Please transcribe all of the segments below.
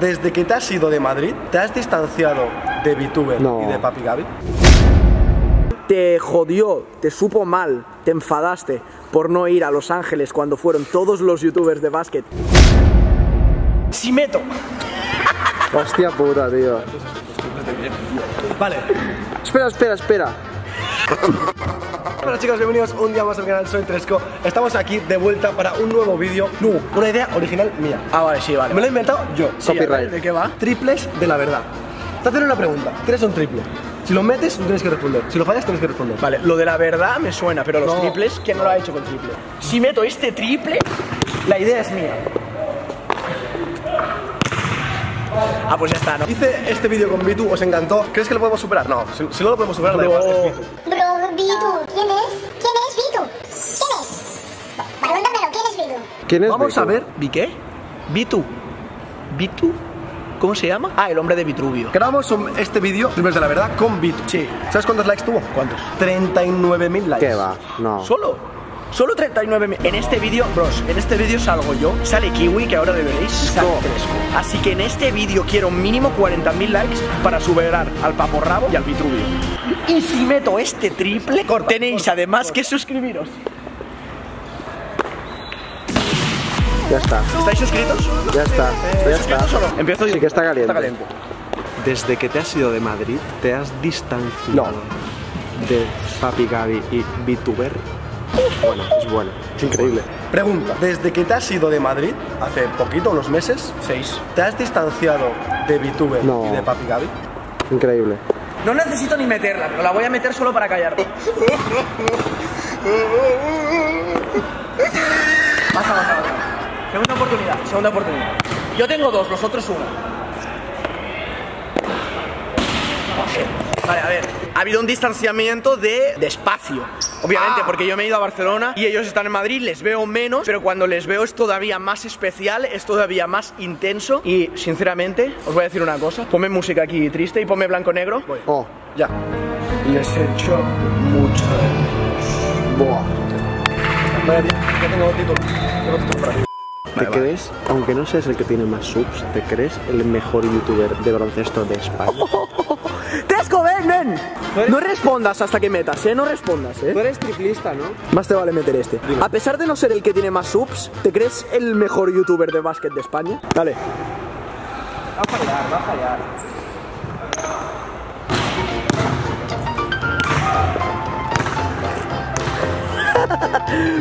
Desde que te has ido de Madrid, ¿te has distanciado de VTuber No. y de Papi Gaby? te jodió, te supo mal, te enfadaste por no ir a Los Ángeles cuando fueron todos los youtubers de básquet. Si meto. Hostia puta, tío. Vale. Espera, espera, espera. Hola chicos, bienvenidos un día más al canal, soy Tresco Estamos aquí de vuelta para un nuevo vídeo No, una idea original mía Ah, vale, sí, vale. Me lo he inventado yo Sí, Copyright. ¿De qué va? Triples de la verdad Te hacen una pregunta, ¿quieres un triple? Si lo metes, no tienes que responder Si lo fallas, tienes que responder Vale, lo de la verdad me suena, pero los No. triples, ¿quién no lo ha hecho con triple? Si meto este triple, la idea es mía. Ah, pues ya está, ¿no? Hice este vídeo con Bitu, ¿os encantó? ¿Crees que lo podemos superar? No, si, si no lo podemos superar, da igual, es Bitu Bro, Vitu, ¿Quién es Vamos Vitu? a ver ¿Vi qué? ¿Vitu? ¿Vitu? ¿Cómo se llama? Ah, el hombre de Vitruvio. Grabamos un- este vídeo, Triples de la verdad, con Bitu Sí. ¿Sabes cuántos likes tuvo? ¿Cuántos? 39.000 likes ¿Qué va? No. Solo. Solo 39 mil. En este vídeo, bros, en este vídeo salgo yo, sale Kiwi, que ahora le veréis, y sale No. Cresco. Así que en este vídeo quiero mínimo 40.000 likes para superar al Paporrabo y al Vitruvio. Y si meto este triple, tenéis además que suscribiros. Ya está. ¿Estáis suscritos? Ya está. Ya ¿Suscritos está. o no? Empiezo yo. Sí que está caliente. Está caliente. Desde que te has ido de Madrid, te has distanciado de Papi Gaby y VTuber. Bueno, es bueno. Es increíble. Pregunta, desde que te has ido de Madrid, hace poquito, unos meses, Seis. ¿te has distanciado de VTuber No. y de Papi Gaby? Increíble. No necesito ni meterla, pero la voy a meter solo para callar. oportunidad, segunda oportunidad. Yo tengo dos, los otros uno. Vale, a ver. Ha habido un distanciamiento de, de espacio. Obviamente, porque yo me he ido a Barcelona y ellos están en Madrid, les veo menos, pero cuando les veo es todavía más especial, es todavía más intenso. Y sinceramente, os voy a decir una cosa: ponme música aquí triste y ponme blanco-negro. Oh. Ya. Les he hecho mucho. Vaya, tío, ya tengo título. Tengo título para ti. ¿Te crees, aunque no seas el que tiene más subs, te crees el mejor youtuber de baloncesto de España? ¡Tesco, ven, ven! No respondas hasta que metas, ¿eh? No respondas, ¿eh? eres triplista, ¿no? Más te vale meter este. A pesar de no ser el que tiene más subs, ¿te crees el mejor youtuber de básquet de España? Dale. Va a fallar, va a fallar.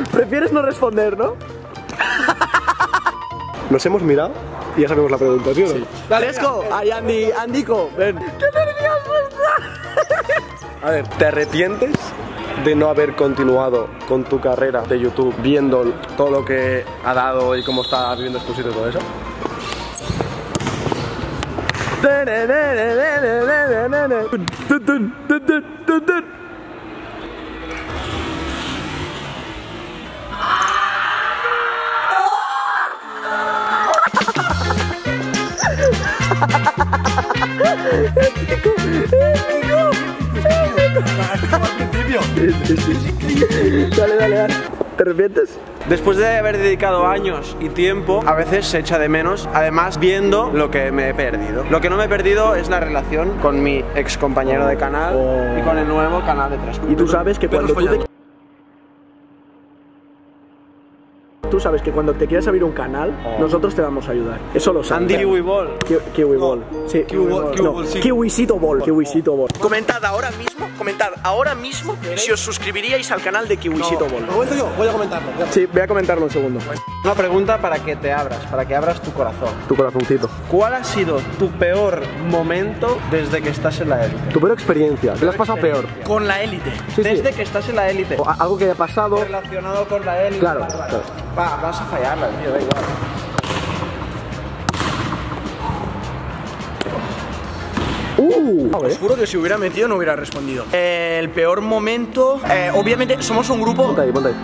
Prefieres no responder, ¿no? Nos hemos mirado y ya sabemos la pregunta, ¿sí o no? Dale, Tesco. Ay, Andy, Andico, ven. ¡Qué nervioso A ver, ¿te arrepientes de no haber continuado con tu carrera de YouTube viendo todo lo que ha dado y cómo está viviendo Expulsito y todo eso? Dale, dale, dale. ¿Te arrepientes? Después de haber dedicado años y tiempo, a veces se echa de menos, además viendo lo que me he perdido. Lo que no me he perdido es la relación con mi ex compañero de canal y con el nuevo canal de Tres Y tú sabes que cuando tú te... Tú sabes que cuando te quieras abrir un canal, nosotros te vamos a ayudar. Eso lo sabes. Andy Kiwi Ball. Ki- Kiwi Ball. Sí, Kiwi Ball, Ball. Kiwi No, Ball, sí. Kiwisito Ball. Kiwisito Ball. Comentad ahora mismo, comentad ahora mismo si os suscribiríais al canal de Kiwisito ¿Lo Ball. comento yo? Voy a comentarlo. ya. Sí, voy a comentarlo un segundo. Una pregunta para que te abras, para que abras tu corazón. Tu corazoncito. ¿Cuál ha sido tu peor momento desde que estás en la élite? Tu peor experiencia. ¿Qué le has pasado peor? Con la élite. Sí, sí. Desde que estás en la élite. O Algo que haya pasado. Relacionado con la élite. Claro, claro. Va, vas a fallarla, tío, da igual. Uh, Os juro que si hubiera metido no hubiera respondido. el peor momento. eh, obviamente somos un grupo. Ponte ahí, ponte ahí.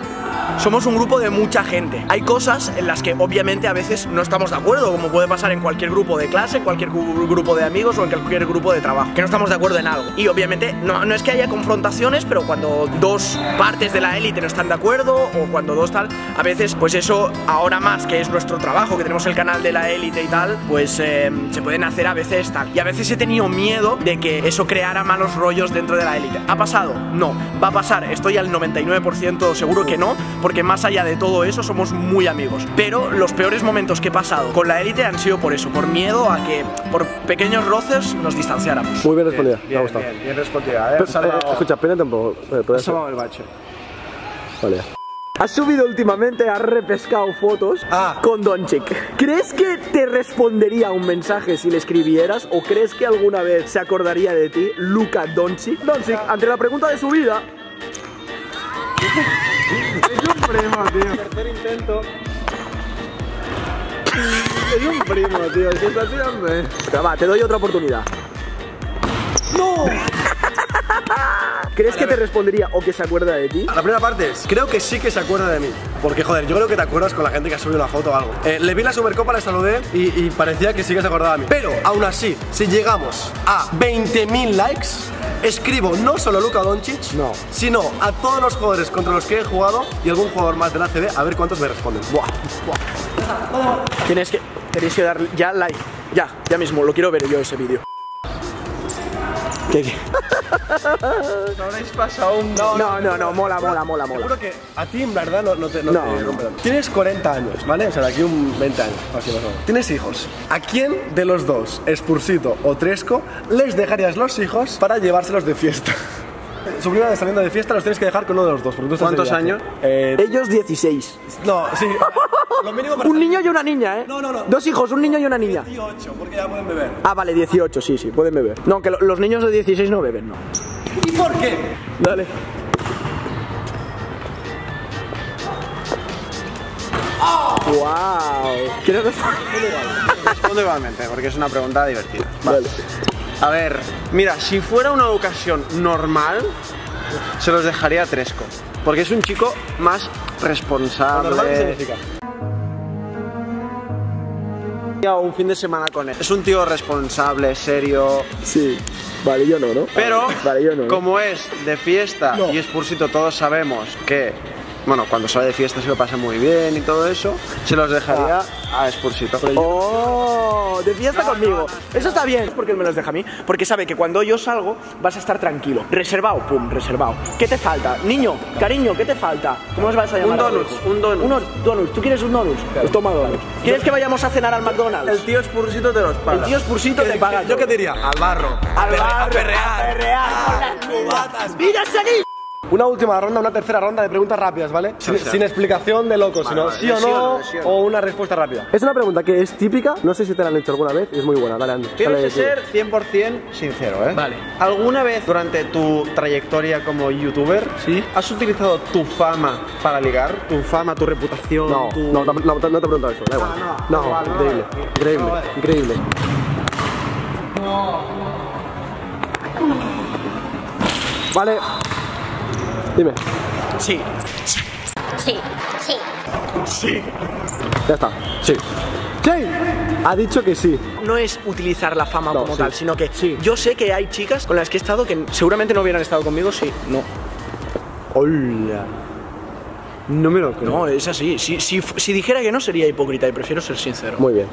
Somos un grupo de mucha gente. Hay cosas en las que obviamente a veces no estamos de acuerdo, como puede pasar en cualquier grupo de clase, cualquier gru- grupo de amigos o en cualquier grupo de trabajo, que no estamos de acuerdo en algo. Y obviamente no, no es que haya confrontaciones, pero cuando dos partes de la élite no están de acuerdo o cuando dos tal, a veces pues eso ahora más que es nuestro trabajo, que tenemos el canal de la élite y tal, pues eh, se pueden hacer a veces tal. Y a veces he tenido miedo de que eso creara malos rollos dentro de la élite. ¿Ha pasado? No. ¿Va a pasar? Estoy al 99% seguro que no, porque más allá de todo eso somos muy amigos. Pero los peores momentos que he pasado con la élite han sido por eso, por miedo a que por pequeños roces nos distanciáramos. Muy bien respondida, me ha Bien, gustado. bien, bien respondida, ¿eh? Pe- Has salvado- eh, escucha, pínate un poco. eh, has salvado el bache. Vale. Has subido últimamente, has repescado fotos Ah. con Doncic. ¿Crees que te respondería un mensaje si le escribieras o crees que alguna vez se acordaría de ti Luka Doncic? Doncic, ante la pregunta de su vida, Tercer intento. es un primo, tío, ¿qué estás haciendo? Pero va, te doy otra oportunidad. ¡No! ¿Crees que te respondería o que se acuerda de ti? La primera parte es, creo que sí que se acuerda de mí. Porque, joder, yo creo que te acuerdas con la gente que ha subido una foto o algo. Eh, le vi la Supercopa, le saludé y, y parecía que sí que se acordaba de mí. Pero, aún así, si llegamos a 20.000 likes, escribo no solo a Luka Doncic, No. sino a todos los jugadores contra los que he jugado y algún jugador más de la CB, a ver cuántos me responden. Buah, Tienes que, tenéis que dar ya like. Ya, ya mismo, lo quiero ver yo ese vídeo. ¿Qué, qué? Habréis pasado un. No, no, no, mola, mola, mola, mola. Seguro que a ti en verdad no, no te, no No, te no. Tienes 40 años, ¿vale? O sea, de aquí un 20 años, así más o menos. Tienes hijos. ¿A quién de los dos, Spursito o Tresco, les dejarías los hijos para llevárselos de fiesta? Su primera vez saliendo de fiesta los tienes que dejar con uno de los dos. porque tú ¿Cuántos años? Eh, Ellos 16. no, sí. Lo mínimo para Un niño y una niña, ¿eh? No, no, no. Dos hijos, un niño y una niña. 18, porque ya pueden beber. Ah, vale, 18, sí, sí, pueden beber. No, que lo- los niños de 16 no beben, no. ¿Y por qué? Dale. ¡Wow! ¿Quieres responder? Respondo igualmente, porque es una pregunta divertida. Vale. A ver, mira, si fuera una ocasión normal, se los dejaría a Tresco. Porque es un chico más responsable. ¿Normal qué significa? O un fin de semana con él. Es un tío responsable, serio. Sí. Vale, yo no, ¿no? Pero, Vale, yo no. como es de fiesta No. y Spursito, todos sabemos que, bueno, cuando sale de fiesta se lo pasa muy bien y todo eso, se los dejaría a Spursito. ¡Oh! De fiesta conmigo. Eso está bien. porque él me los deja a mí? Porque sabe que cuando yo salgo vas a estar tranquilo. Reservado, pum, reservado. ¿Qué te falta? Niño, cariño, ¿qué te falta? ¿Cómo os vas a llamar? Un a donut, vosotros? un donut. Un. ¿Tú quieres un donut? Pues toma donut. ¿Quieres que vayamos a cenar al McDonald's? El tío Spursito te los paga. El tío Spursito te paga. ¿Yo qué te diría? Al barro. Al barro, a perrear. a perrear con las cubatas. ¡Mira, seguí! Una última ronda, una tercera ronda de preguntas rápidas, ¿vale? Sin, O sea. sin explicación de loco, sino vale, sí o de sí o no, sí o no. o una respuesta rápida. Es una pregunta que es típica, no sé si te la han hecho alguna vez, y es muy buena, dale, anda. Tienes que ser 100% sincero, ¿eh? Vale. ¿Alguna vez durante tu trayectoria como youtuber Sí. has utilizado tu fama para ligar? Tu fama, tu reputación, No, tu... no, no, no, no te he preguntado eso, da igual. Ah, no, no, no vale, no increíble, increíble, increíble. Vale. Dime, Sí. Sí, sí. ya está. Sí. Sí. Ha dicho que sí. No es utilizar la fama No, como sí. tal, sino que Sí. yo sé que hay chicas con las que he estado que seguramente no hubieran estado conmigo si no. Hola. No me lo creo. No, es así. Si, si, si dijera que no sería hipócrita y prefiero ser sincero. Muy bien.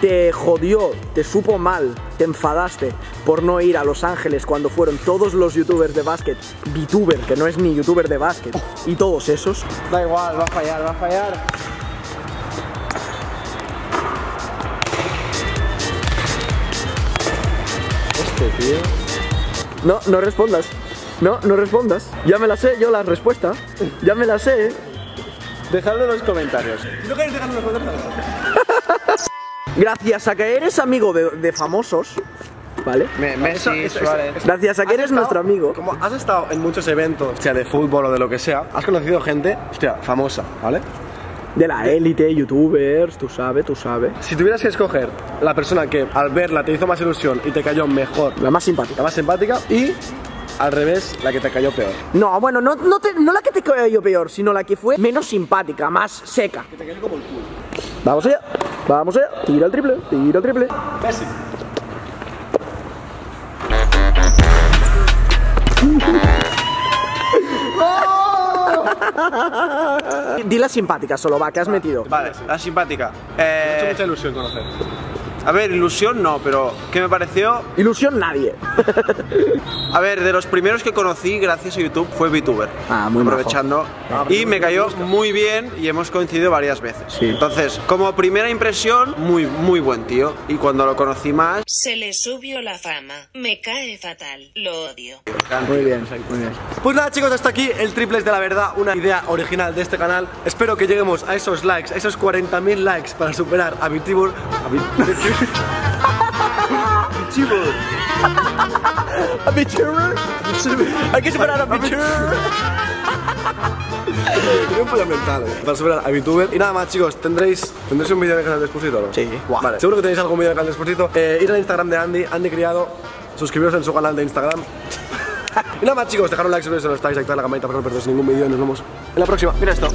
Te jodió, te supo mal, te enfadaste por no ir a Los Ángeles cuando fueron todos los youtubers de básquet, VTuber, que no es ni youtuber de básquet, y todos esos. Da igual, va a fallar, va a fallar. Este tío. No, no respondas. No, no respondas. Ya me la sé yo la respuesta. Ya me la sé. Dejadlo en los comentarios. Si no queréis dejarme los comentarios. Gracias a que eres amigo de, de famosos, ¿vale? Me- Messi, Eso- eso- Suárez. eso- Gracias a que Has eres estado- nuestro amigo. Como has estado en muchos eventos, sea de fútbol o de lo que sea, has conocido gente, hostia, famosa, ¿vale? De la élite, youtubers, tú sabes, tú sabes. Si tuvieras que escoger la persona que al verla te hizo más ilusión y te cayó mejor, La más simpática. la más simpática, y al revés, la que te cayó peor. No, bueno, no, no, te- no la que te cayó yo peor, sino la que fue menos simpática, más seca. Que te cayó como el culo. Vamos allá, vamos allá. Tira el triple, tira el triple. Messi. Di la simpática solo, va, que has metido. Vale, la simpática. Me ha hecho Eh, mucha ilusión conocer. A ver, ilusión no, pero ¿qué me pareció? Ilusión nadie. A ver, de los primeros que conocí gracias a YouTube fue VTuber. Ah, muy majo. Aprovechando. Y me cayó muy bien y hemos coincidido varias veces. Sí. Entonces, como primera impresión, muy, muy buen tío. Y cuando lo conocí más, Se le subió la fama. Me cae fatal. Lo odio. Muy bien, muy bien. Pues nada chicos, hasta aquí el triples de la verdad, una idea original de este canal. Espero que lleguemos a esos likes, a esos 40.000 likes para superar a VTuber. A VTuber. ¿A Bichurro? Hay que superar a Bichurro. Tenía un pollo mental, eh, para superar a VTuber. Y nada más chicos, tendréis, ¿tendréis un vídeo en el canal de Expósito o no? Sí. Guau. Vale, seguro que tenéis algún vídeo en el canal de Expósito. Eh, ir al Instagram de Andy, Andy Criado, suscribiros en su canal de Instagram. y nada más chicos, dejar un like si no estáis, activar la campanita para no perderos ningún vídeo y nos vemos en la próxima. mira esto.